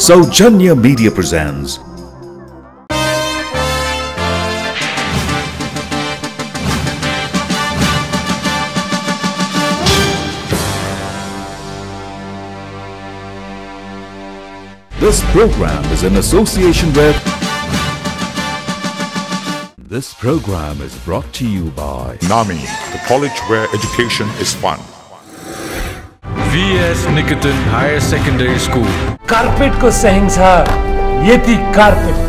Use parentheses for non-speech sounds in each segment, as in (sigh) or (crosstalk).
Saujanya Media presents This program is in association with This program is brought to you by NAMI, the college where education is fun. VS Nikitan Higher Secondary School. कार्पेटको शहंशाह यति carpet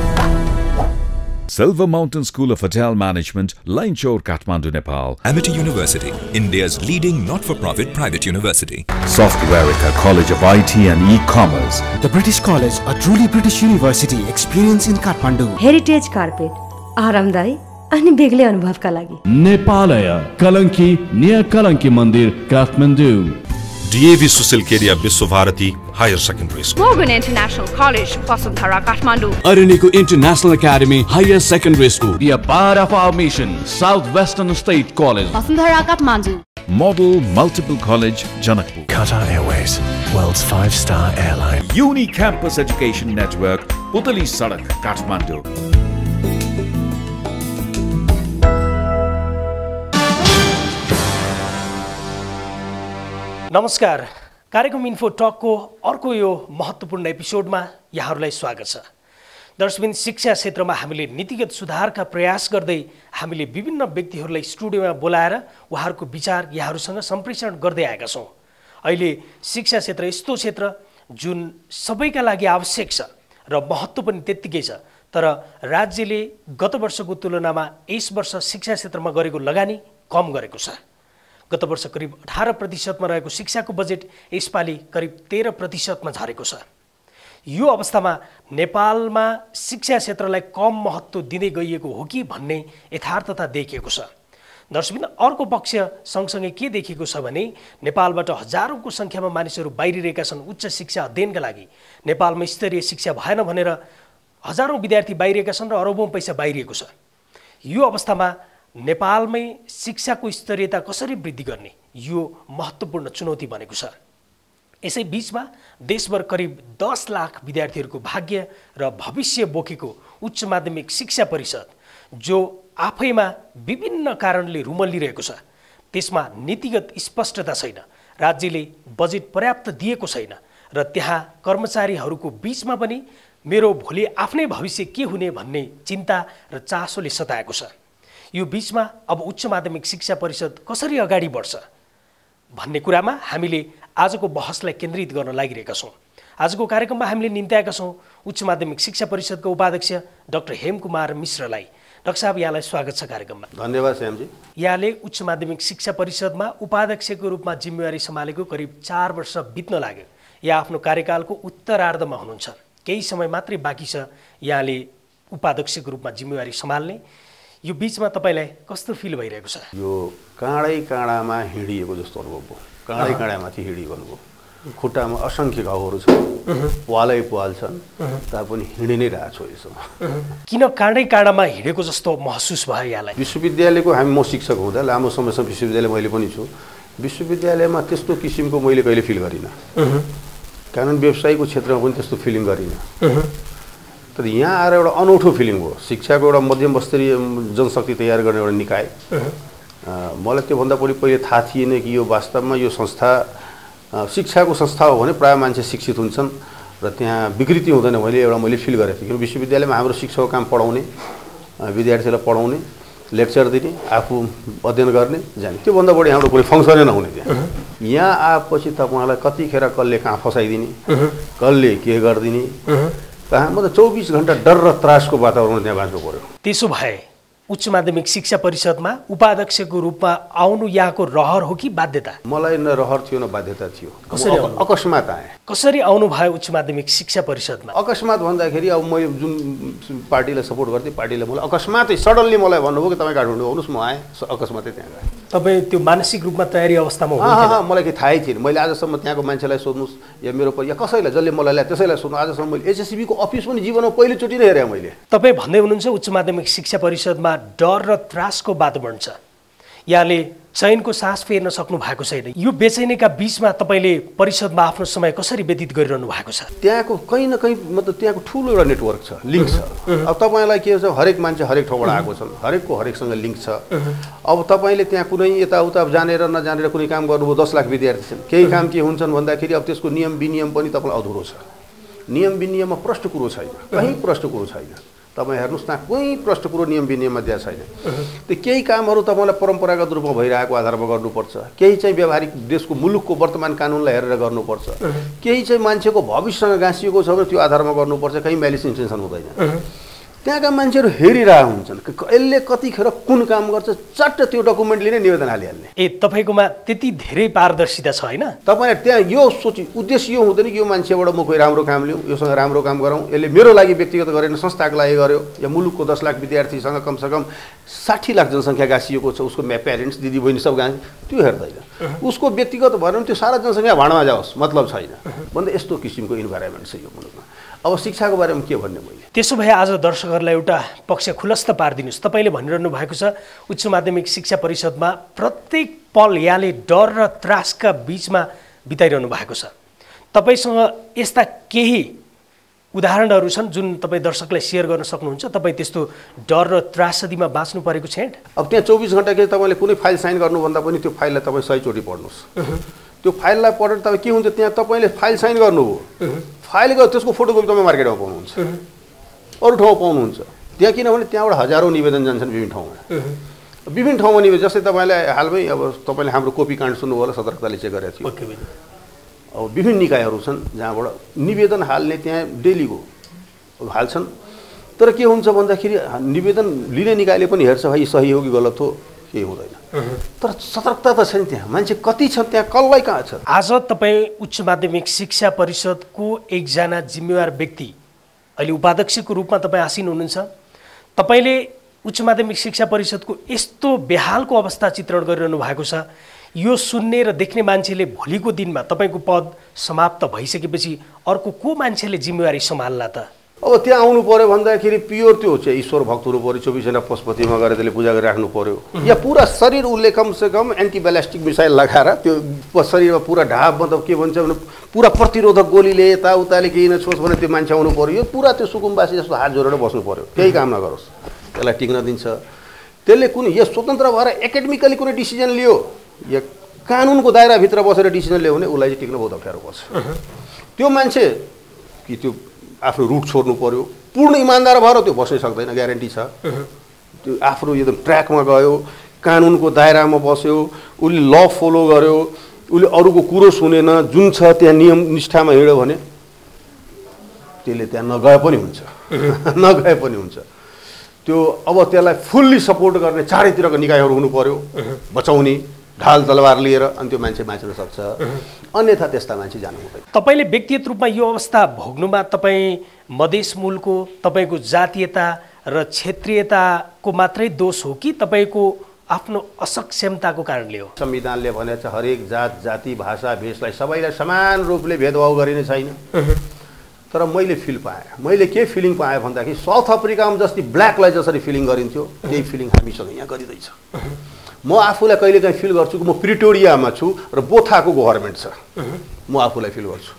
Silver Mountain School of Hotel Management, Line Chor, Kathmandu, Nepal. Amity University, India's leading not-for-profit private university. Softwareica College of IT and E-Commerce. The British College, a truly British university, experience in Kathmandu. Heritage carpet आरामदायी अनि बेग्लै अनुभवका लागि Nepalaya Kalanki near Kalanki मन्दिर Kathmandu DAV Susil Kedia Biswavarati Higher Secondary School. Morgan International College, Vasantara, Kathmandu. Araniko International Academy Higher Secondary School. Be a part of our mission, Southwestern State College. Vasantara, Kathmandu. Model Multiple College, Janakpur. Qatar Airways, world's five-star airline. Uni Campus Education Network, Putali Sadak, Kathmandu. नमस्कार। कार्यक्रम info टकको अर्को यो महत्त्वपूर्ण एपिसोडमा यहाँहरूलाई स्वागत छ। दर्शकबिन शिक्षा क्षेत्रमा हामीले नीतिगत सुधारका प्रयास गर्दै हामीले विभिन्न व्यक्तिहरूलाई स्टुडियोमा बोलाएर उहाँहरूको विचार यहाँहरूसँग सम्प्रेषण गर्दै आएका छौँ। अहिले शिक्षा क्षेत्र यस्तो क्षेत्र जुन सबैका लागि आवश्यक छ र महत्त्व पनि त्यत्तिकै छ तर राज्यले गत वर्षको तुलनामा यस वर्ष शिक्षा क्षेत्रमा गरेको लगानी कम गरेको छ। गत वर्ष करिब अठार प्रतिशतमा रहेको शिक्षाको बजेट यसपालि करिब तेह्र प्रतिशतमा झरेको छ। यो अवस्थामा नेपालमा शिक्षा क्षेत्रलाई कम महत्त्व दिँदै गइएको हो कि भन्ने यथार्थता देखिएको छ। दर्शकबिन अर्को पक्ष सँगसँगै के देखिएको छ भने नेपालबाट हजारौँको सङ्ख्यामा मानिसहरू बाहिरिरहेका छन् उच्च शिक्षा अध्ययनका लागि। नेपालमा स्तरीय शिक्षा भएन भनेर हजारौँ विद्यार्थी बाहिरिएका छन् र अरबौँ पैसा बाहिरिएको छ। यो अवस्थामा नेपालमै शिक्षाको स्तरीयता कसरी वृद्धि गर्ने? यो महत्त्वपूर्ण चुनौती बनेको छ यसै बिचमा देशभर करिब दस लाख विद्यार्थीहरूको भाग्य र भविष्य बोकेको उच्च माध्यमिक शिक्षा परिषद जो आफैमा विभिन्न कारणले रुमल्लिरहेको छ त्यसमा नीतिगत स्पष्टता छैन राज्यले बजेट पर्याप्त दिएको छैन र त्यहाँ कर्मचारीहरूको बिचमा पनि मेरो भोलि आफ्नै भविष्य के हुने भन्ने चिन्ता र चासोले सताएको छ। यो बिचमा अब उच्च माध्यमिक शिक्षा परिषद कसरी अगाडि बढ्छ? भन्ने कुरामा हामीले आजको बहसलाई केन्द्रित गर्न लागिरहेका छौँ। आजको कार्यक्रममा हामीले निम्त्याएका छौँ उच्च माध्यमिक शिक्षा परिषदको उपाध्यक्ष डाक्टर हेमकुमार मिश्रलाई। डाक्टर साहब यहाँलाई स्वागत छ कार्यक्रममा। धन्यवाद श्यामजी। यहाँले उच्च माध्यमिक शिक्षा परिषदमा उपाध्यक्षको रूपमा जिम्मेवारी सम्हालेको करिब चार वर्ष बित्न लाग्यो। या आफ्नो कार्यकालको उत्तरार्धमा हुनुहुन्छ। केही समय मात्रै बाँकी छ। यहाँले उपाध्यक्षको रूपमा जिम्मेवारी सम्हाल्ने यो बिचमा तपाईँलाई कस्तो फिल भइरहेको छ? यो काँडै काँडामा हिँडिएको जस्तो अनुभव भयो। काँडै काँडामाथि हिँडिएको अनुभव खुट्टामा असङ्ख्य घाउहरू छन्। पालै पाल छन्। तापनि हिँडि नै रहेको छु यसमा किन काँडै काँडामा हिँडेको जस्तो महसुस भयो यहाँलाई? विश्वविद्यालयको हामी म शिक्षक हुँदा लामो समयसम्म विश्वविद्यालय मैले पनि छु। विश्वविद्यालयमा त्यस्तो किसिमको मैले कहिले फिल गरिनँ। कानुन व्यवसायको क्षेत्रमा पनि त्यस्तो फिलिङ गरिनँ। तर यहाँ आएर एउटा अनौठो फिलिङ भयो शिक्षाको एउटा मध्यम स्तरीय जनशक्ति तयार गर्ने एउटा निकाय। मलाई त्योभन्दा बढी पहिले थाहा थिएन कि यो वास्तवमा यो संस्था शिक्षाको संस्था हो भने प्रायः मान्छे शिक्षित हुन्छन् र त्यहाँ विकृति हुँदैन मैले एउटा मैले फिल गरेको थिएँ। किन विश्वविद्यालयमा हाम्रो शिक्षकको काम पढाउने विद्यार्थीलाई पढाउने लेक्चर दिने आफू अध्ययन गर्ने जाने। त्योभन्दा बढी हाम्रो कुनै फङ्सनै नहुने त्यहाँ। यहाँ आएपछि तपाईँहरूलाई कतिखेर कसले कहाँ फसाइदिने कसले के गरिदिने म त चौबिस घन्टा डर र त्रासको वातावरण त्यहाँ बाँच्नु पऱ्यो त्यसो भए उच्च माध्यमिक शिक्षा परिषदमा उपाध्यक्षको रूपमा आउनु यहाँको रहर हो कि बाध्यता? मलाई न रहर थियो न बाध्यता थियो। कसरी अकस्मात आएँ। कसरी आउनु भयो उच्च माध्यमिक शिक्षा परिषदमा? अकस्मात भन्दाखेरि अब मैले जुन पार्टीलाई सपोर्ट गर्थेँ पार्टीले मलाई अकस्मातै सडनली मलाई भन्नुभयो कि तपाईँ काठमाडौँ आउनुहोस् म आएँ अकस्मातै त्यहाँ गएँ. तपाईँ त्यो मानसिक रूपमा तयारी अवस्थामा मलाई केही थाहै थिएन। मैले आजसम्म त्यहाँको मान्छेलाई सोध्नुहोस् या मेरो या कसैलाई जसले मलाई ल्याए त्यसैलाई सोध्नु। आजसम्म मैले एचएससीबीको अफिस पनि जीवनमा पहिलोचोटि नै हेरेँ मैले। तपाईँ भन्दै हुनुहुन्छ उच्च माध्यमिक शिक्षा परिषदमा डर र त्रासको वातावरण छ। यहाँले चयनको सास फेर्न सक्नु भएको छैन। यो बेचैनीका बिचमा तपाईँले परिषदमा आफ्नो समय कसरी व्यतीत गरिरहनु भएको छ? त्यहाँको कहीँ न कहीँ मतलब त्यहाँको ठुलो एउटा नेटवर्क छ लिङ्क छ। अब तपाईँलाई के छ हरेक मान्छे हरेक ठाउँबाट आएको छन्। हरेकको हरेकसँग लिङ्क छ। अब तपाईँले त्यहाँ कुनै यताउता जानेर नजानेर कुनै काम गर्नुभयो दस लाख विद्यार्थी छन्। केही काम के हुन्छन् भन्दाखेरि अब त्यसको नियम विनियम पनि तपाईँलाई अधुरो छ। नियम विनियममा प्रष्ट कुरो छैन। कहीँ प्रष्ट कुरो छैन। तपाईँ हेर्नुहोस् न कोही प्रष्ट कुरो नियम विनियममा दिएको छैन। त्यो केही कामहरू तपाईँलाई परम्परागत रूपमा भइरहेको आधारमा गर्नुपर्छ। केही चाहिँ व्यावहारिक देशको मुलुकको वर्तमान कानुनलाई हेरेर गर्नुपर्छ। केही चाहिँ मान्छेको भविष्यसँग गाँसिएको छ भने त्यो आधारमा गर्नुपर्छ। कहीँ म्यालिस इन्टेन्सन हुँदैन। त्यहाँका मान्छेहरू हेरिरहेको हुन्छन् क- यसले कतिखेर कुन काम गर्छ चट्ट त्यो डकुमेन्ट लिने निवेदन हालिहाल्ने। ए तपाईँकोमा त्यति धेरै पारदर्शिता छ होइन? तपाईँले त्यहाँ यो सोची उद्देश्य यो हुँदैन कि यो मान्छेबाट म कोही राम्रो काम लिउँ योसँग राम्रो काम गरौँ। यसले मेरो लागि व्यक्तिगत गरेन संस्थाको लागि गर्यो। या मुलुकको दस लाख विद्यार्थीसँग कमसेकम साठी लाख जनसङ्ख्या गाँसिएको छ उसको म्या प्यारेन्ट्स दिदीबहिनी सब गाँ त्यो हेर्दैन। उसको व्यक्तिगत पनि त्यो सारा जनसङ्ख्या भाँडामा जाओस् मतलब छैन। भन्दा यस्तो किसिमको इन्भाइरोमेन्ट छ यो मुलुकमा। अब शिक्षाको बारेमा के भन्ने मैले? त्यसो भए आज दर्शकहरूलाई एउटा पक्ष खुलस्त पारिदिनुहोस्। तपाईँले भनिरहनु भएको छ उच्च माध्यमिक शिक्षा परिषदमा प्रत्येक पल यहाँले डर र त्रासका बिचमा बिताइरहनु भएको छ। तपाईँसँग यस्ता केही उदाहरणहरू छन् जुन तपाईँ दर्शकलाई सेयर गर्न सक्नुहुन्छ? तपाईँ त्यस्तो डर र त्रासदीमा बाँच्नु परेको छेड अब त्यहाँ चौबिस घन्टा के तपाईँले कुनै फाइल साइन गर्नुभन्दा पनि त्यो फाइललाई तपाईँ सयचोटि पढ्नुहोस्। त्यो फाइललाई पढेर तपाईँ के हुन्छ? त्यहाँ तपाईँले फाइल साइन गर्नुभयो। फाइल गर्यो त्यसको फोटोकपी तपाईँ मार्केटमा पाउनुहुन्छ। अरू ठाउँमा पाउनुहुन्छ। त्यहाँ किनभने त्यहाँबाट हजारौँ निवेदन जान्छन् विभिन्न ठाउँमा। विभिन्न ठाउँमा निवेदन जस्तै तपाईँलाई हालमै अब तपाईँले हाम्रो कोपी काण्ड सुन्नुभयो होला सतर्कताले चेक गरेको थियो अब विभिन्न निकायहरू छन् जहाँबाट निवेदन हाल्ने त्यहाँ डेलीको हाल्छन्। तर के हुन्छ भन्दाखेरि निवेदन लिने निकायले पनि हेर्छ भाइ सही हो कि गलत हो? केही हुँदैन। तर सतर्कता त छैन त्यहाँ। मान्छे कति छ त्यहाँ कसलाई कहाँ छ? आज तपाईँ उच्च माध्यमिक शिक्षा परिषदको एकजना जिम्मेवार व्यक्ति अहिले उपाध्यक्षको रूपमा तपाईँ आसीन हुनुहुन्छ। तपाईँले उच्च माध्यमिक शिक्षा परिषदको यस्तो बेहालको अवस्था चित्रण गरिरहनु भएको छ। यो सुन्ने र देख्ने मान्छेले भोलिको दिनमा तपाईँको पद समाप्त भइसकेपछि अर्को को मान्छेले जिम्मेवारी सम्हाल्ला त? अब त्यहाँ आउनु पऱ्यो भन्दाखेरि प्योर त्यो चाहिँ ईश्वर भक्त हुनु पऱ्यो चौबिस घन्टा पशुपतिमा गएर त्यसले पूजा गरिराख्नु पऱ्यो या पुरा शरीर उसले कमसे कम एन्टिबालास्टिक मिसाइल लगाएर त्यो शरीरमा पुरा ढाप मतलब के भन्छ भने पुरा प्रतिरोधक गोलीले यताउताले केही नछोस् भने त्यो मान्छे आउनु पऱ्यो यो पुरा त्यो सुकुम्बासी जस्तो हात जोडेर बस्नु पऱ्यो केही काम नगरोस्। त्यसलाई टिक्न दिन्छ। त्यसले कुनै यो स्वतन्त्र भएर एकाडेमिकली कुनै डिसिजन लियो या कानुनको दायराभित्र बसेर डिसिजन लियो भने उसलाई चाहिँ टिक्न बहुत अप्ठ्यारो पर्छ। त्यो मान्छे कि त्यो आफ्नो रुट छोड्नु पर्यो। पूर्ण इमान्दार भएर त्यो बस्नै सक्दैन ग्यारेन्टी छ। त्यो आफ्नो एकदम ट्र्याकमा गयो कानुनको दायरामा बस्यो उसले ल फलो गर्यो उसले अरूको कुरो सुनेन जुन छ त्यहाँ नियम निष्ठामा हिँड्यो भने त्यसले त्यहाँ नगए पनि हुन्छ। (laughs) नगए पनि हुन्छ। त्यो अब त्यसलाई फुल्ली सपोर्ट गर्ने चारैतिरको निकायहरू हुनु पर्यो बचाउने। ढाल तलवार लिएर अनि त्यो मान्छे बाँच्न सक्छ। अन्यथा त्यस्ता मान्छे जानु हुँदैन। तपाईँले व्यक्तिगत रूपमा यो अवस्था भोग्नुमा तपाईँ मधेस मूलको तपाईँको जातीयता र क्षेत्रीयताको मात्रै दोष हो कि तपाईँको आफ्नो असक्षमताको कारणले हो? संविधानले भनेको छ हरेक जात जाति भाषा भेषलाई सबैलाई समान रूपले भेदभाव गरिने छैन। तर मैले फिल पाएँ। मैले के फिलिङ पाएँ भन्दाखेरि साउथ अफ्रिकामा जस्तै ब्ल्याकलाई जसरी फिलिङ गरिन्थ्यो त्यही फिलिङ हामीसँग यहाँ गरिँदैछ। म आफूलाई कहिलेकाहीँ फिल गर्छु कि म प्रिटोरियामा छु र बोथाको गभर्मेन्ट छ। म आफूलाई फिल गर्छु।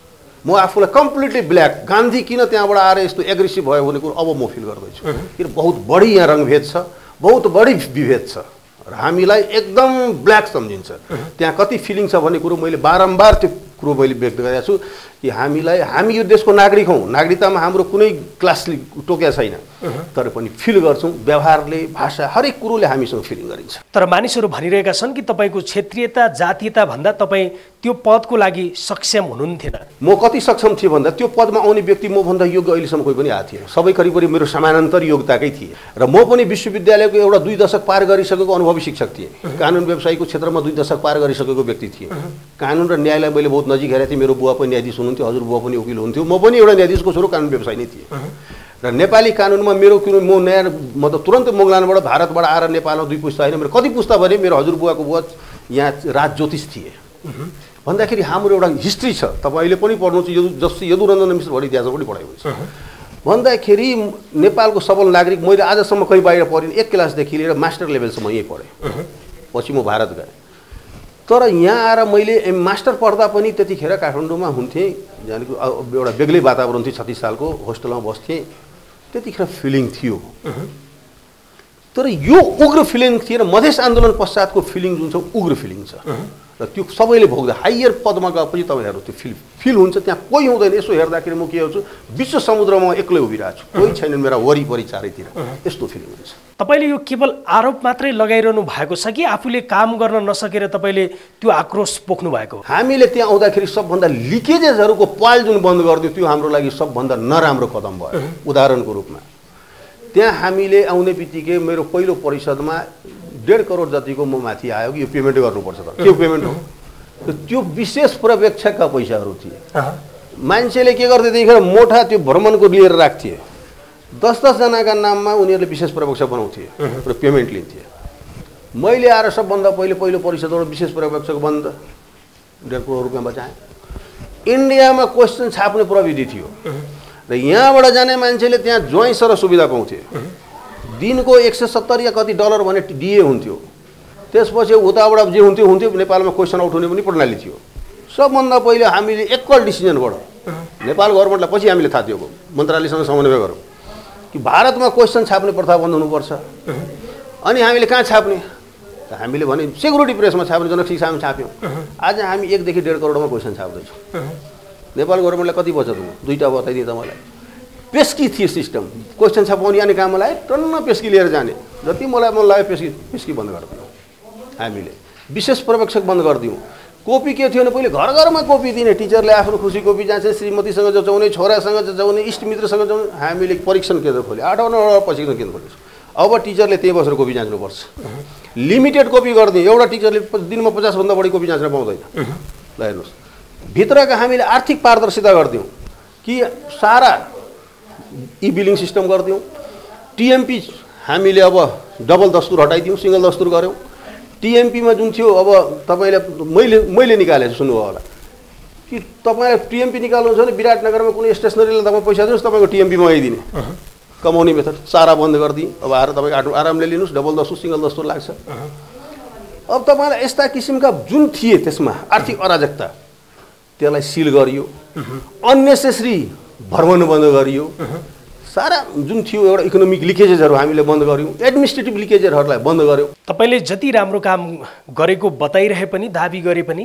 म आफूलाई कम्प्लिटली ब्ल्याक गान्धी किन त्यहाँबाट आएर यस्तो एग्रेसिभ भयो भन्ने कुरो अब म फिल गर्दैछु। किन बहुत बढी यहाँ रङभेद छ बहुत बढी विभेद छ। र हामीलाई एकदम ब्ल्याक सम्झिन्छ। त्यहाँ कति फिलिङ छ भन्ने कुरो मैले बारम्बार त्यो कुरो मैले व्यक्त गरेको छु कि हामीलाई हामी यो देशको नागरिक हौँ। नागरिकतामा हाम्रो कुनै क्लासले टोकेको छैन। तर पनि फिल गर्छौँ व्यवहारले भाषा हरेक कुरोले हामीसँग फिलिङ गरिन्छ। तर मानिसहरू भनिरहेका छन् कि तपाईँको क्षेत्रीयता जातीयता भन्दा तपाईँ त्यो पदको लागि सक्षम हुनुहुन्थेन। म कति सक्षम थिएँ भन्दा त्यो पदमा आउने व्यक्ति मभन्दा योग्य अहिलेसम्म कोही पनि आएको थिएन। सबै करिब करिब मेरो समानान्तर योग्यताकै थिए। र म पनि विश्वविद्यालयको एउटा दुई दशक पार गरिसकेको अनुभवी शिक्षक थिएँ। कानुन व्यवसायको क्षेत्रमा दुई दशक पार गरिसकेको व्यक्ति थिएँ। कानुन र न्यायलाई मैले बहुत नजिक हेरेको थिएँ। मेरो बुवा पनि न्यायाधीश हुनुहुन्थ्यो हजुर बुवा पनि वकिल हुनुहुन्थ्यो। म पनि एउटा न्यायाधीशको छोरो कानुन व्यवसाय नै थिएँ। र नेपाली कानुनमा मेरो किन म नयाँ मतलब तुरन्त मोङ्लानबाट भारतबाट आएर नेपालमा दुई पुस्ता होइन मेरो कति पुस्ता भने मेरो हजुरबुवाको बुवा यहाँ राज ज्योतिष थिए। भन्दाखेरि हाम्रो एउटा हिस्ट्री छ तपाईँले पनि पढ्नुहुन्छ यदु जस्तै यदुरञ्जन मिश्र भरि इतिहासमा पनि पढाइ हुन्छ भन्दाखेरि नेपालको सबल नागरिक मैले आजसम्म कहीँ बाहिर पढिनँ एक क्लासदेखि लिएर मास्टर लेभलसम्म यहीँ पढेँ। पछि म भारत गएँ। तर यहाँ आएर मैले मास्टर पढ्दा पनि त्यतिखेर काठमाडौँमा हुन्थेँ जानेको अब एउटा बेग्लै वातावरण थियो छत्तिस सालको होस्टेलमा बस्थेँ। त्यतिखेर फिलिङ थियो। तर यो उग्र फिलिङ थिएन। मधेस आन्दोलन पश्चातको फिलिङ जुन छ उग्र फिलिङ छ। र त्यो सबैले भोग्दा हाइयर पदमा गएपछि तपाईँहरू त्यो फिल फिल हुन्छ। त्यहाँ कोही हुँदैन। यसो हेर्दाखेरि म के हेर्छु विश्व समुद्रमा एक्लै उभिरहेको छु। कोही छैन मेरा वरिपरि चारैतिर। यस्तो फिलिङ हुन्छ। तपाईँले यो केवल आरोप मात्रै लगाइरहनु भएको छ कि आफूले काम गर्न नसकेर तपाईँले त्यो आक्रोश पोख्नु भएको? हामीले त्यहाँ आउँदाखेरि सबभन्दा लिकेजेसहरूको पाल जुन बन्द गरिदियो त्यो हाम्रो लागि सबभन्दा नराम्रो कदम भयो। उदाहरणको रूपमा त्यहाँ हामीले आउने बित्तिकै मेरो पहिलो परिषदमा डेढ करोड जतिको म माथि आयो कि यो पेमेन्ट गर्नुपर्छ त। के पेमेन्ट हो? त्यो विशेष पर्यवेक्षकका पैसाहरू थिए। मान्छेले के गर्थे त्यतिखेर मोठा त्यो भ्रमणको लिएर राख्थे। दस दसजनाका नाममा उनीहरूले विशेष पर्यवेक्षक बनाउँथे र पेमेन्ट लिन्थे। मैले आएर सबभन्दा पहिले पहिलो परिषदबाट विशेष पर्यवेक्षक बन्द। डेढ करोड रुपियाँ बचाएँ। इन्डियामा क्वेसन छाप्ने प्रविधि थियो। र यहाँबाट जाने मान्छेले त्यहाँ ज्वाइँ सर सुविधा पाउँथे। दिनको एक सय सत्तरी या कति डलर भने डिए हुन्थ्यो। त्यसपछि उताबाट जे हुन्थ्यो हुन्थ्यो नेपालमा क्वेसन आउट हुने पनि प्रणाली थियो। सबभन्दा पहिले हामीले एकल डिसिजनबाट नेपाल गभर्मेन्टलाई पछि हामीले थाहा दिएको। मन्त्रालयसँग समन्वय गरौँ। कि भारतमा क्वेसन छाप्ने प्रथा बन्द हुनुपर्छ। अनि हामीले कहाँ छाप्ने? हामीले भने सेक्युरिटी प्रेसमा छाप्ने जनक शिक्षामा छाप्यौँ। आज हामी एकदेखि डेढ करोडमा क्वेसन छाप्दैछौँ। नेपाल गभर्मेन्टलाई कति बचत हुनु? दुईवटा बताइदिएँ तपाईँलाई पेस्की थियो सिस्टम। क्वेसन छापाउने आने काम मलाई? टन्न पेस्की लिएर जाने। जति मलाई मन लाग्यो पेस्की पेस्की बन्द गरिदिउँ हामीले। विशेष पर्यवेक्षक बन्द गरिदिउँ। कोपी के थियो भने पहिले घर घरमा कोपी दिने। टिचरले आफ्नो खुसी कोपी जान्छ श्रीमतीसँग जचाउने छोरासँग जचाउने इष्टमित्रसँग जचाउने। हामीले परीक्षण केन्द्र खोल्यो। आठौँ नौवटा प्रशिक्षण केन्द्र खोल्यो। अब टिचरले त्यहीँ बसेर कोपी जाँच्नुपर्छ। लिमिटेड कोपी गरिदिउँ। एउटा टिचरले दिनमा पचासभन्दा बढी कोपी जाँच्न पाउँदैन। ल हेर्नुहोस्। भित्रका हामीले आर्थिक पारदर्शिता गरिदिउँ कि सारा ई बिलिङ सिस्टम गरिदिउँ। टिएमपी हामीले अब डबल दस्तुर हटाइदिउँ सिङ्गल दस्तुर गऱ्यौँ। टिएमपीमा जुन थियो अब तपाईँले मैले मैले निकालेको छु सुन्नुभयो होला। कि तपाईँलाई टिएमपी निकाल्नु छ भने विराटनगरमा कुनै स्टेसनरीलाई तपाईँ पैसा दिनुहोस् तपाईँको टिएमपीमा आइदिने कमाउने मेथड सारा बन्द गरिदिएँ अब आएर तपाईँ आटो आरामले लिनुहोस् डबल दस्तुर सिङ्गल दस्तुर लाग्छ। अब तपाईँलाई यस्ता किसिमका जुन थिए त्यसमा आर्थिक अराजकता त्यसलाई सिल गरियो। अन्नेसेसरी भ्रमण बन्द गरियो। सारा जुन थियो एउटा इकोनोमिक लिकेजेसहरू हामीले बन्द गऱ्यौँ एडमिनिस्ट्रेटिभ लिकेजहरूलाई बन्द गऱ्यौँ तपाईँले जति राम्रो काम गरेको बताइरहे पनि दाबी गरे पनि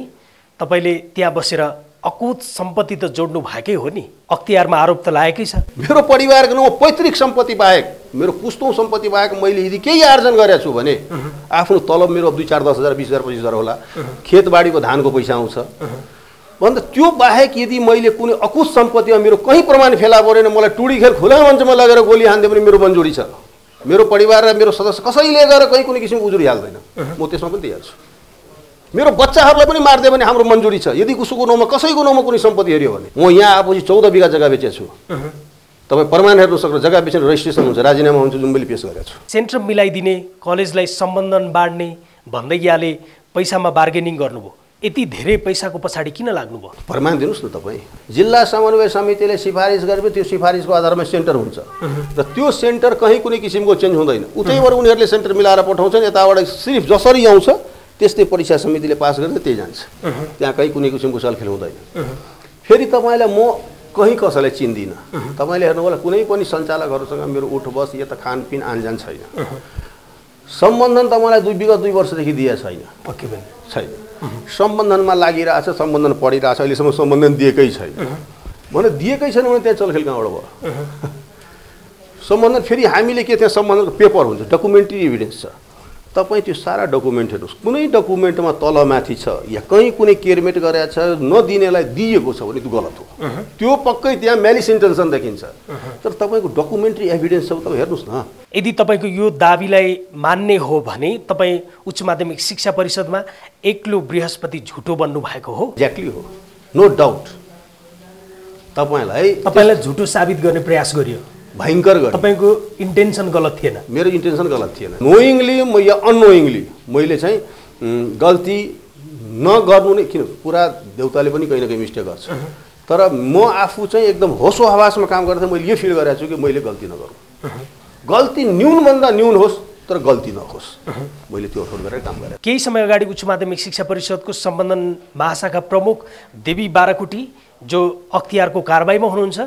तपाईँले त्यहाँ बसेर अकुत सम्पत्ति त जोड्नु भएकै हो नि? अख्तियारमा आरोप त लागेकै छ। मेरो परिवारको नाउँमा पैतृक सम्पत्ति बाहेक मेरो पुस्तौँ सम्पत्ति बाहेक मैले यदि केही आर्जन गरेको छु भने आफ्नो तलब मेरो दुई चार दस हजार बिस हजार पच्चिस हजार होला। खेतबाडीको धानको पैसा आउँछ। भन्दा त्यो बाहेक यदि मैले कुनै अकुत सम्पत्तिमा मेरो कहीँ प्रमाण फेला परेन मलाई टुडी खेल खुला मञ्चमा लगेर गोली हान्दियो भने मेरो मन्जुरी छ। मेरो परिवार र मेरो सदस्य कसैले गएर कहीँ कुनै किसिमको उजुरी हाल्दैन। म त्यसमा पनि तयार छु। मेरो बच्चाहरूलाई पनि मारिदियो भने हाम्रो मन्जुरी छ। यदि उसको नाउँमा कसैको नाउँमा कुनै सम्पत्ति हेऱ्यो भने म यहाँ आएपछि चौध बिघा जग्गा बेचेको छु। तपाईँ प्रमाण हेर्नु सक्नु जग्गा बेचेर रेजिस्ट्रेसन हुन्छ। राजीनामा हुन्छ जुन मैले पेस गरेको छु। सेन्टर मिलाइदिने कलेजलाई सम्बन्धन बाँड्ने भन्दै यहाँले पैसामा बार्गेनिङ गर्नुभयो। यति धेरै पैसाको पछाडि किन लाग्नुभयो? प्रमाण दिनुहोस् न तपाईँ। जिल्ला समन्वय समितिले सिफारिस गरेपछि त्यो सिफारिसको आधारमा सेन्टर हुन्छ। र त्यो सेन्टर कहीँ कुनै किसिमको चेन्ज हुँदैन। उतैबाट उनीहरूले सेन्टर मिलाएर पठाउँछन् यताबाट सिर्फ जसरी आउँछ त्यस्तै परीक्षा समितिले पास गरेर त्यही जान्छ। त्यहाँ कहीँ कुनै किसिमको सलखेल हुँदैन। फेरि तपाईँलाई म कहीँ कसैलाई चिन्दिनँ। तपाईँले हेर्नु होला कुनै पनि सञ्चालकहरूसँग मेरो उठ बस या त खानपिन आनजान छैन। सम्बन्धन तपाईँलाई दुई विगत दुई वर्षदेखि दिएको छैन। पक्कै पनि। छैन। सम्बन्धनमा लागिरहेछ सम्बन्धन पढिरहेछ अहिलेसम्म सम्बन्धन दिएकै छैन। भने दिएकै छैन भने त्यहाँ चलखेल कहाँबाट भयो सम्बन्धन फेरि हामीले के त्यहाँ सम्बन्धनको पेपर हुन्छ डकुमेन्ट्री इभिडेन्स छ। तपाईँ त्यो सारा डकुमेन्ट हेर्नुहोस्। कुनै डकुमेन्टमा तलमाथि छ या कहीँ कुनै केयरमेट गरेको छ नदिनेलाई दिएको छ भने त्यो गलत हो। त्यो पक्कै त्यहाँ म्यालिस इन्टेन्सन देखिन्छ। तर तपाईँको डकुमेन्ट्री एभिडेन्स छ तपाईँ हेर्नुहोस् न। यदि तपाईँको यो दाबीलाई मान्ने हो भने तपाईँ उच्च माध्यमिक शिक्षा परिषदमा एक्लो बृहस्पति झुटो बन्नु भएको हो। एक्ज्याक्टली हो। नो डाउट तपाईँलाई तपाईँलाई झुटो साबित गर्ने प्रयास गरियो। भयङ्कर गरे तपाईँको इन्टेन्सन गलत थिएन। मेरो इन्टेन्सन गलत थिएन। नोइङली म या अननोइङली मैले चाहिँ गल्ती नगर्नु नै किन? पुरा देउताले पनि कहीँ न कहीँ मिस्टेक गर्छ। तर म आफू चाहिँ एकदम होसो हवासमा काम गर्दा मैले यो फिल गरेको छु कि मैले गल्ती नगरौँ। गल्ती न्यूनभन्दा न्यून होस् तर गल्ती नहोस् मैले त्यो अठोट गरेर काम गरेँ। केही समय अगाडि उच्च माध्यमिक शिक्षा परिषदको सम्बन्धन महाशाखा प्रमुख देवी बाराकुटी जो अख्तियारको कारबाहीमा हुनुहुन्छ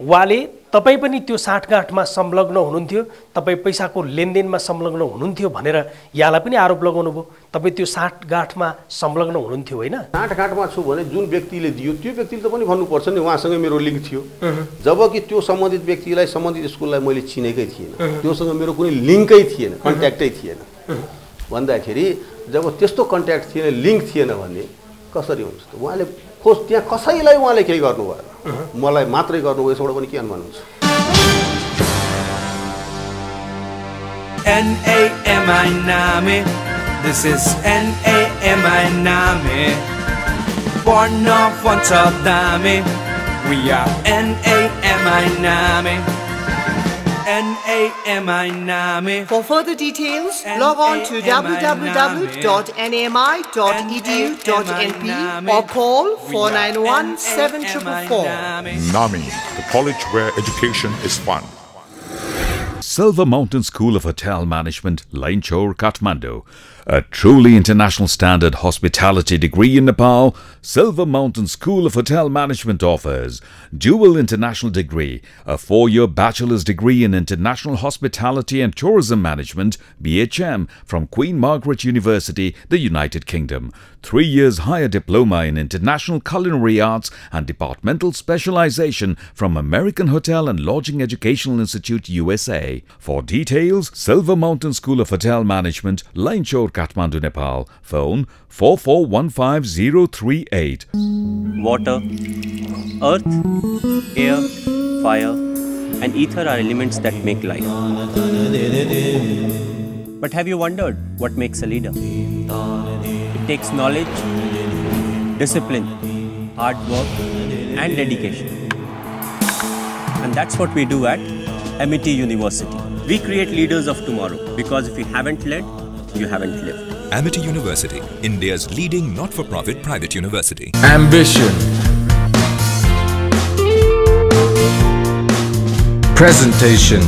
उहाँले तपाईँ पनि त्यो साँठगाँठमा संलग्न हुनुहुन्थ्यो तपाईँ पैसाको लेनदेनमा संलग्न हुनुहुन्थ्यो भनेर यहाँलाई पनि आरोप लगाउनु भयो। तपाईँ त्यो साँठगाँठमा संलग्न हुनुहुन्थ्यो होइन? साँठगाँठमा छु भने जुन व्यक्तिले दियो त्यो व्यक्तिले त पनि भन्नुपर्छ नि उहाँसँग मेरो लिङ्क थियो। जबकि त्यो सम्बन्धित व्यक्तिलाई सम्बन्धित स्कुललाई मैले चिनेकै थिएन। त्योसँग मेरो कुनै लिङ्कै थिएन कन्ट्याक्टै थिएन। भन्दाखेरि जब त्यस्तो कन्ट्याक्ट थिएन लिङ्क थिएन भने कसरी हुन्छ त? उहाँले कस त्यहाँ कसैलाई उहाँले केही गर्नु भएन मलाई मात्रै गर्नुभयो यसबाट पनि के अनुमान हुन्छ? This is N-A-M-I Name Born of one dame We are N-A-M-I Name N-A-M-I Name For further details, log on to www.nami.edu.np or call 491 7444. NAMI, the college where education is fun. Silver Mountain School of Hotel Management, Lainchor, Kathmandu. A truly international standard hospitality degree in Nepal, Silver Mountain School of Hotel Management offers dual international degree, a four-year bachelor's degree in international hospitality and tourism management (BHM) from Queen Margaret University, the United Kingdom, three years higher diploma in international culinary arts and departmental specialization from American Hotel and Lodging Educational Institute USA. For details, Silver Mountain School of Hotel Management, Lainchor, Kathmandu, Nepal. Phone 4415038. Water, earth, air, fire, and ether are elements that make life. But have you wondered what makes a leader? It takes knowledge, discipline, hard work, and dedication. And that's what we do at MET University. We create leaders of tomorrow because if you haven't led, you haven't lived. Amity University, India's leading not-for-profit private university. Ambition. Presentation.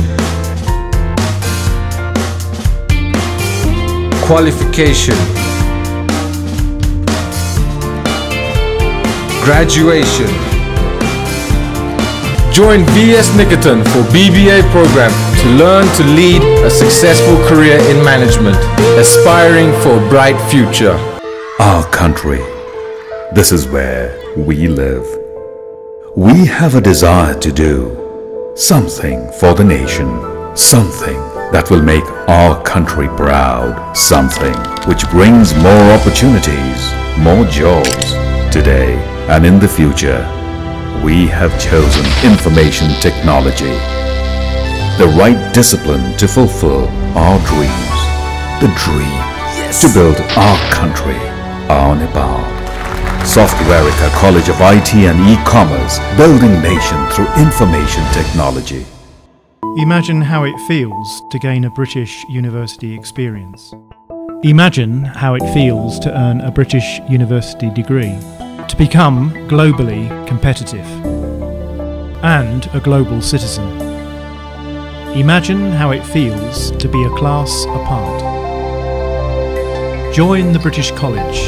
Qualification. Graduation. Join BS Nikitan for BBA program to learn to lead a successful career in management, aspiring for a bright future. Our country. This is where we live. We have a desire to do something for the nation, something that will make our country proud, something which brings more opportunities, more jobs today and in the future. We have chosen information technology, the right discipline to fulfill our dreams, the dream to build our country, our Nepal. Softwareica College of IT and E-Commerce, building nation through information technology. Imagine how it feels to gain a British university experience. Imagine how it feels to earn a British university degree, to become globally competitive, and a global citizen. Imagine how it feels to be a class apart. Join the British College,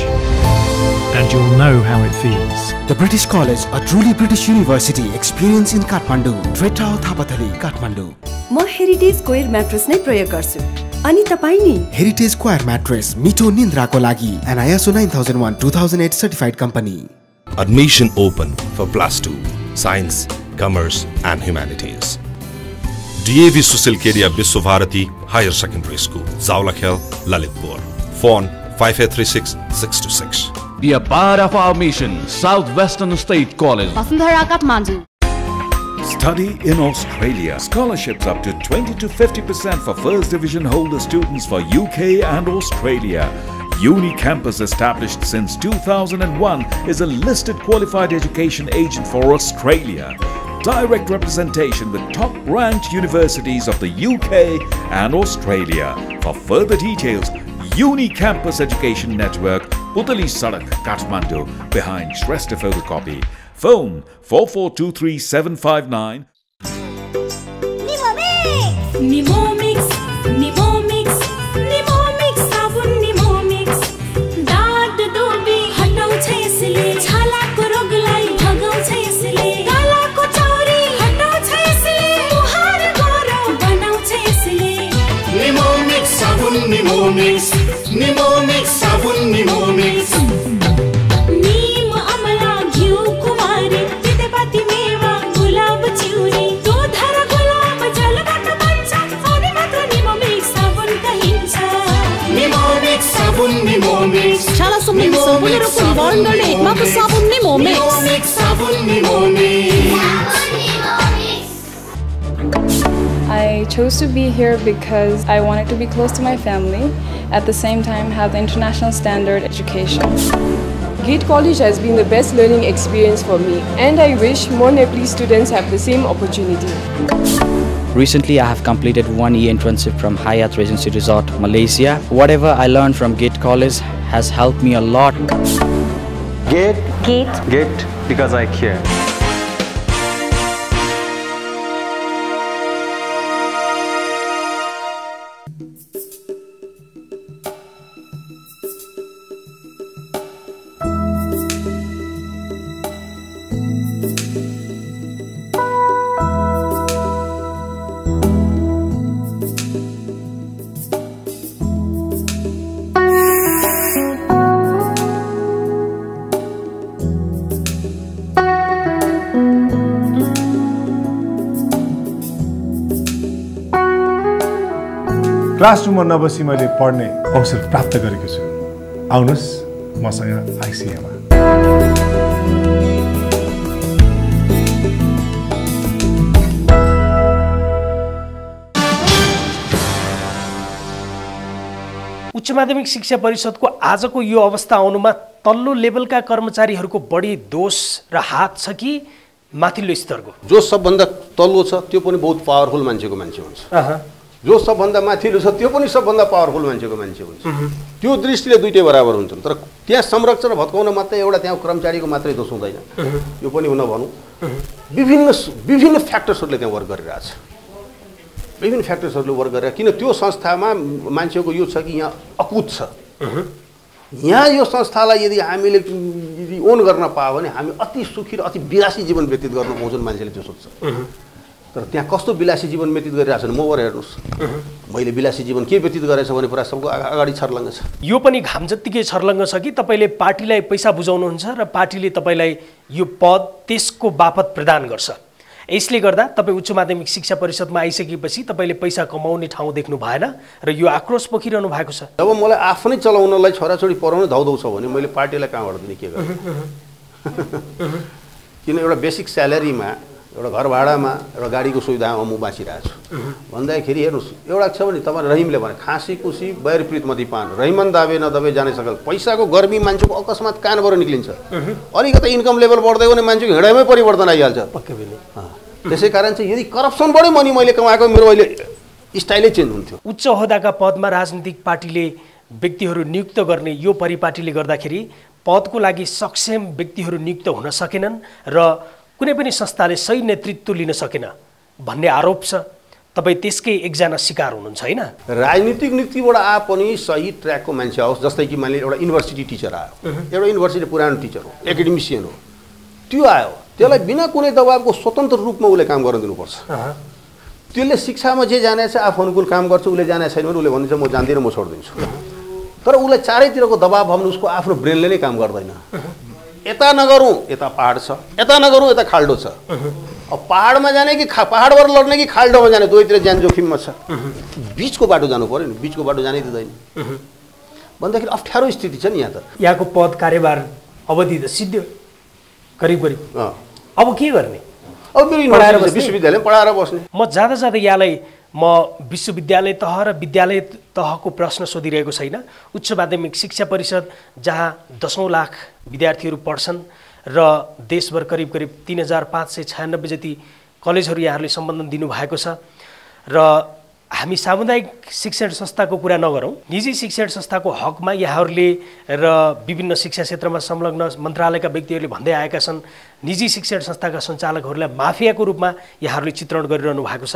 and you'll know how it feels. The British College, a truly British university experience in Kathmandu. Tretao Thapathali, Kathmandu. म heritage coir mattress नै प्रयोग गर्छु अनि तपाईँ नि Heritage Choir Mattress, मिठो निन्द्राको लागि and ISO 9001 2008 certified company. Admission open for plus 2, Science, Commerce and Humanities. DAV Susil Kedia Biswabharati Higher Secondary School, Zaulakhel, Lalitpur. Phone 5836 626. Be a part of our mission, Southwestern State College. Vasundhara Kathmandu. Study in Australia. Scholarships up to 20 to 50% for first division holder students for UK and Australia. Uni Campus, established since 2001, is a listed qualified education agent for Australia. Direct representation with top ranked universities of the UK and Australia. For further details, Uni Campus Education Network, Putali Sadak, Kathmandu, behind Shrestha Photocopy. Phone 4423 I chose to be here because I wanted to be close to my family, at the same time have the international standard education. Gate College has been the best learning experience for me and I wish more Nepali students have the same opportunity. Recently, I have completed one year internship from Hyatt Regency Resort, Malaysia. Whatever I learned from Gate College has helped me a lot. Gate. Gate. Gate because I care. क्लासरुममा नबसी मैले पढ्ने अवसर प्राप्त गरेको छु। आउनुहोस् मसँग आइसिएमा। उच्च माध्यमिक शिक्षा परिषदको आजको यो अवस्था आउनुमा तल्लो लेभलका कर्मचारीहरूको बढी दोष र हात छ कि माथिल्लो स्तरको? जो सबभन्दा तल्लो छ त्यो पनि बहुत पावरफुल मान्छेको मान्छे हुन्छ। जो सबभन्दा माथिल्लो छ त्यो पनि सबभन्दा पावरफुल मान्छेको मान्छे हुन्छ। त्यो दृष्टिले दुइटै बराबर हुन्छन् तर त्यहाँ संरक्षण भत्काउन मात्रै एउटा त्यहाँ कर्मचारीको मात्रै दोष हुँदैन। यो पनि हुन भनौँ। विभिन्न विभिन्न फ्याक्टर्सहरूले त्यहाँ वर्क गरिरहेछ विभिन्न फ्याक्टर्सहरूले वर्क गरेर किन त्यो संस्थामा मान्छेको यो छ कि यहाँ अकुत छ? यहाँ यो संस्थालाई यदि हामीले यदि ओन गर्न पायो भने हामी अति सुखी र अति विलासी जीवन व्यतीत गर्न पाउँछौँ मान्छेले त्यो सोध्छ तर त्यहाँ कस्तो विलासी जीवन व्यतीत गरिरहेको छ भने मोबाइल हेर्नुहोस्। मैले विलासी जीवन के व्यतीत गरेछ भने पुरा सबको अगा- अगाडि छर्लङ्ग छ। यो पनि घाम जत्तिकै छर्लङ्ग छ कि तपाईँले पार्टीलाई पैसा बुझाउनुहुन्छ र पार्टीले तपाईँलाई यो पद त्यसको बापत प्रदान गर्छ। यसले गर्दा तपाईँ उच्च माध्यमिक शिक्षा परिषदमा आइसकेपछि तपाईँले पैसा कमाउने ठाउँ देख्नु भएन र यो आक्रोश पोखिरहनु भएको छ। जब मलाई आफ्नै चलाउनलाई छोराछोरी पढाउन धाउधाउ छ भने मैले पार्टीलाई कहाँबाट दिने के गर्नु? (laughs) किन एउटा बेसिक स्यालेरीमा एउटा घर भाडामा एउटा गाडीको सुविधामा म बाँचिरहेको छु। भन्दाखेरि हेर्नुहोस् एउटा छ भने तपाईँ रहिमले भने खाँसी कुसी बैर प्रीत मती पान रहिमन दाबे नदबे जाने सकल पैसाको गर्मी मान्छेको अकस्मात कानबाट निक्लिन्छ। अलिकति इन्कम लेभल बढ्दै भने मान्छेको हिँडाइमै परिवर्तन आइहाल्छ। पक्कै पनि। त्यसै कारण चाहिँ यदि करप्सनबाटै मनी मैले कमाएको मेरो अहिले स्टाइलै चेन्ज हुन्थ्यो। उच्च होदाका पदमा राजनीतिक पार्टीले व्यक्तिहरू नियुक्त गर्ने यो परिपाटीले गर्दाखेरि पदको लागि सक्षम व्यक्तिहरू नियुक्त हुन सकेनन् र कुनै पनि संस्थाले सही नेतृत्व लिन सकेन भन्ने आरोप छ। तपाईँ त्यसकै एकजना शिकार हुनुहुन्छ होइन? राजनीतिक नीतिबाट आए पनि सही ट्र्याकको मान्छे आओस् जस्तै कि मैले एउटा युनिभर्सिटी टिचर आयो। एउटा युनिभर्सिटी पुरानो टिचर हो एकाडेमिसियन हो। त्यो आयो त्यसलाई बिना कुनै दबावको स्वतन्त्र रूपमा उसले काम गर्न दिनुपर्छ। त्यसले शिक्षामा जे जाने छ आफू अनुकूल काम गर्छ उसले जाने छैन भने उसले भनिन्छ म जान्दिनँ म छोडिदिन्छु। तर उसलाई चारैतिरको दबाव भयो भने उसको आफ्नो ब्रेनले नै काम गर्दैन। यता नगरौँ यता पाहाड छ. यता नगरौँ यता खाल्डो छ. अब पाहाडमा जाने कि खा पाहाडबाट लड्ने कि खाल्डोमा जाने दुवैतिर ज्यान जोखिममा छ. बिचको बाटो जानु पऱ्यो नि बिचको बाटो जानै दिँदैन भन्दाखेरि अप्ठ्यारो स्थिति छ नि यहाँ त. यहाँको पद कार्यभार अवधि त सिद्धियो करिब करिब। अब के गर्ने? अब मेरो? विश्वविद्यालय पढाएर बस्ने। म जाँदा जाँदा यहाँलाई म विश्वविद्यालय तह र विद्यालय तहको प्रश्न सोधिरहेको छैन। उच्च माध्यमिक शिक्षा परिषद जहाँ दसौँ लाख विद्यार्थीहरू पढ्छन् र देशभर करिब करिब तिन हजार पाँच सय छयानब्बे जति कलेजहरू यहाँहरूले सम्बन्धन दिनुभएको छ र हामी सामुदायिक शिक्षण संस्थाको कुरा नगरौँ। निजी शिक्षण संस्थाको हकमा यहाँहरूले र विभिन्न शिक्षा क्षेत्रमा संलग्न मन्त्रालयका व्यक्तिहरूले भन्दै आएका छन् निजी शिक्षण संस्थाका सञ्चालकहरूलाई माफियाको रूपमा यहाँहरूले चित्रण गरिरहनु भएको छ।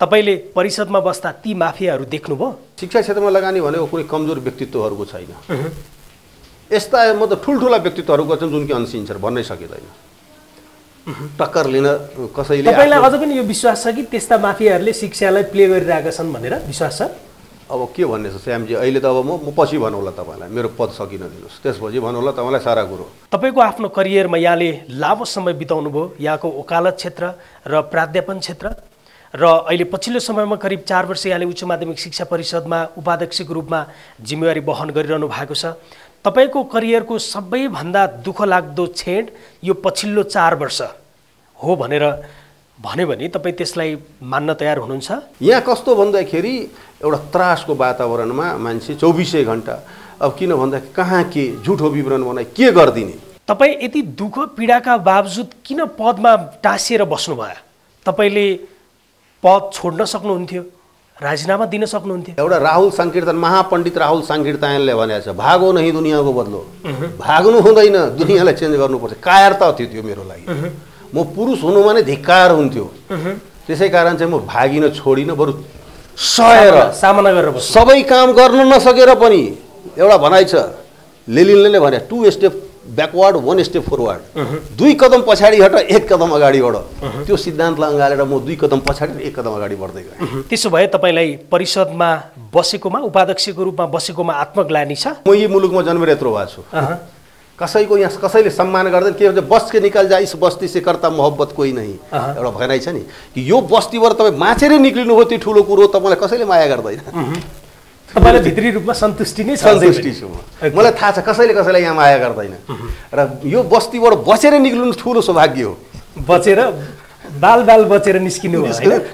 तपाईँले परिषदमा बस्दा ती माफियाहरू देख्नुभयो? शिक्षा क्षेत्रमा लगानी भनेको कुनै कमजोर व्यक्तित्वहरूको छैन। यस्ता म त ठुल्ठुला व्यक्तित्वहरूको छन् जुन कि अनसिन्छ भन्नै सकिँदैन। टक्कर लिन कसैले तपाईँलाई अझ पनि यो विश्वास छ कि त्यस्ता माफियाहरूले शिक्षालाई प्ले गरिरहेका छन् भनेर विश्वास छ? अब के भन्ने छ श्यामजी? अहिले त अब म म पछि भनौँला तपाईँलाई मेरो पद सकिन दिनुहोस्। त्यसपछि भनौँला तपाईँलाई सारा कुरो। तपाईँको आफ्नो करियरमा यहाँले लामो समय बिताउनु भयो। यहाँको वकालत क्षेत्र र प्राध्यापन क्षेत्र र अहिले पछिल्लो समयमा करिब चार वर्ष यहाँले उच्च माध्यमिक शिक्षा परिषदमा उपाध्यक्षको रूपमा जिम्मेवारी वहन गरिरहनु भएको छ। तपाईँको करियरको सबैभन्दा दुःख लाग्दो छेड यो पछिल्लो चार वर्ष हो भनेर भन्यो भने तपाईँ त्यसलाई मान्न तयार हुनुहुन्छ? यहाँ कस्तो भन्दाखेरि एउटा त्रासको वातावरणमा मान्छे चौबिसै घन्टा। अब किन भन्दा कहाँ के झुठो विवरण बनाइ के गरिदिने? तपाईँ यति दुःख पीडाका बावजुद किन पदमा टाँसिएर बस्नुभयो? तपाईँले पद छोड्न सक्नुहुन्थ्यो। राजीनामा दिन सक्नुहुन्थ्यो। एउटा राहुल साङ्कीर्तन महापण्डित राहुल साङ्कीर्तनले भनेको छ भागो नै दुनियाँको बदलो। भाग्नु हुँदैन दुनियाँलाई चेन्ज गर्नुपर्छ कायरता थियो त्यो मेरो लागि। म पुरुष हुनुमा नै धिक्कार हुन्थ्यो। त्यसै कारण चाहिँ म भागिन छोडिनँ बरु सहेर सामना गरेर सबै काम गर्न नसकेर पनि एउटा भनाइ छ लेलिनले नै भने two step backward one step forward दुई कदम पछाडि हट एक कदम अगाडि बढ। त्यो सिद्धान्तलाई अँगालेर म दुई कदम पछाडि र एक कदम अगाडि बढ्दै गएँ। त्यसो भए तपाईँलाई परिषदमा बसेकोमा उपाध्यक्षको रूपमा बसेकोमा आत्मग्लानी छ? म यही मुलुकमा जन्मेर यत्रो भएको छु। कसैको यहाँ कसैले सम्मान गर्दैन के भन्छ बस के निकाल जा इस बस्ती से करता मोहब्बत कोही नै। एउटा भनाइ छ नि कि यो बस्तीबाट तपाईँ बाँचेरै निक्लिनु हो त्यो ठुलो कुरो तपाईँलाई कसैले माया गर्दैन। तपाईँलाई भित्री रूपमा सन्तुष्टि नै सन्तुष्टि छु मलाई थाहा छ कसैले कसैलाई यहाँ माया गर्दैन। र यो बस्तीबाट बचेरै निक्लिनु ठुलो सौभाग्य हो। बचेर बाल बाल बचेर निस्किनु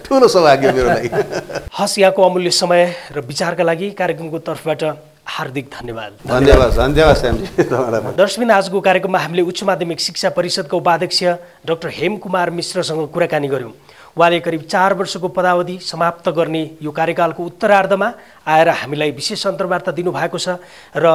ठुलो सौभाग्य मेरो लागि। (laughs) हस् यहाँको अमूल्य समय र विचारका लागि कार्यक्रमको तर्फबाट हार्दिक धन्यवाद। धन्यवाद धन्यवाद। दर्शकबिन आजको कार्यक्रममा हामीले उच्च माध्यमिक शिक्षा परिषदका उपाध्यक्ष डाक्टर हेम कुमार मिश्रसँग कुराकानी गऱ्यौँ। उहाँले करिब चार वर्षको पदावधि समाप्त गर्ने यो कार्यकालको उत्तरार्धमा आएर हामीलाई विशेष अन्तर्वार्ता दिनुभएको छ र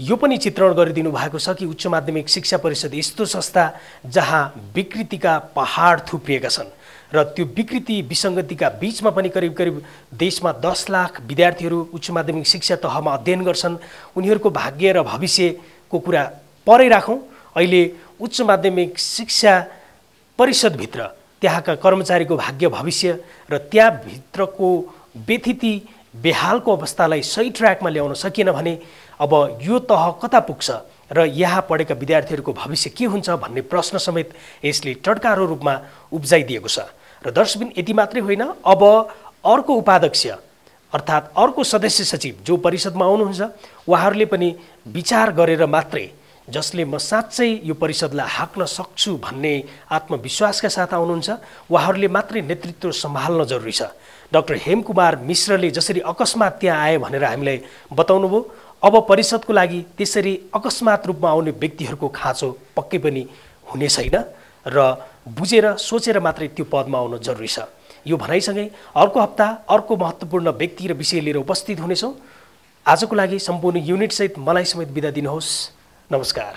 यो पनि चित्रण गरिदिनु भएको छ कि उच्च माध्यमिक शिक्षा परिषद यस्तो संस्था जहाँ विकृतिका पहाड थुप्रिएका छन् र त्यो विकृति विसङ्गतिका बिचमा पनि करिब करिब देशमा दस लाख विद्यार्थीहरू उच्च माध्यमिक शिक्षा तहमा अध्ययन गर्छन्। उनीहरूको भाग्य र भविष्यको कुरा परै राखौँ। अहिले उच्च माध्यमिक शिक्षा परिषदभित्र त्यहाँका कर्मचारीको भाग्य भविष्य र त्यहाँभित्रको व्यथिति बेहालको अवस्थालाई सही ट्र्याकमा ल्याउन सकिएन भने अब यो तह कता पुग्छ र यहाँ पढेका विद्यार्थीहरूको भविष्य के हुन्छ भन्ने प्रश्न समेत यसले टड्कारो रूपमा उब्जाइदिएको छ। र दर्शकबिन यति मात्रै होइन। अब अर्को उपाध्यक्ष अर्थात् अर्को सदस्य सचिव जो परिषदमा आउनुहुन्छ उहाँहरूले पनि विचार गरेर मात्रै जसले म साँच्चै यो परिषदलाई हाक्न सक्छु भन्ने आत्मविश्वासका साथ आउनुहुन्छ उहाँहरूले मात्रै नेतृत्व सम्हाल्न जरुरी छ। डाक्टर हेमकुमार मिश्रले जसरी अकस्मात त्यहाँ आए भनेर हामीलाई बताउनु भयो अब परिषदको लागि त्यसरी अकस्मात रूपमा आउने व्यक्तिहरूको खाँचो पक्कै पनि हुने छैन र बुझेर सोचेर मात्रै त्यो पदमा आउनु जरुरी छ। यो भनाइसँगै अर्को हप्ता अर्को महत्त्वपूर्ण व्यक्ति र विषय लिएर उपस्थित हुनेछौँ। आजको लागि सम्पूर्ण युनिटसहित मलाई समेत बिदा दिनुहोस्। नमस्कार